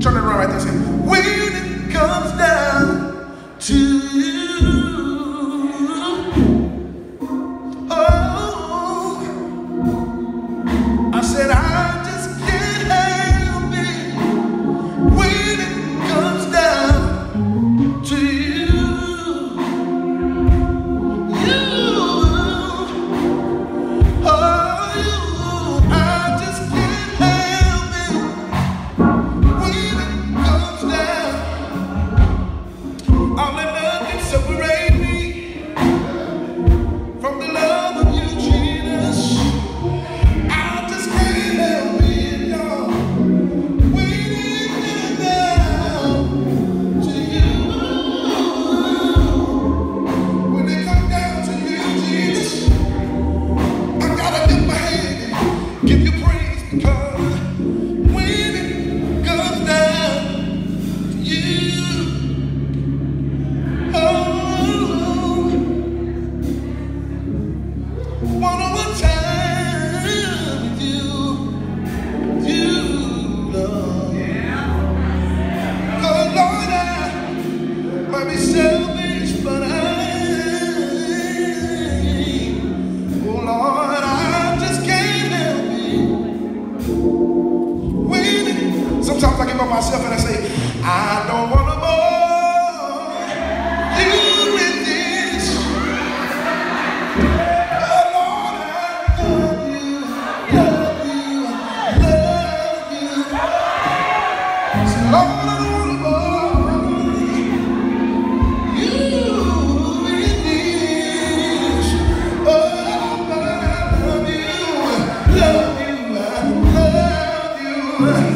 turn it around right there and say, when it comes down to came by myself and I say, I don't want to bore you with this. Oh Lord, I love you, love you, love you. I said, Lord, I don't want to bore you with this. Oh Lord, I love you, love you, love you.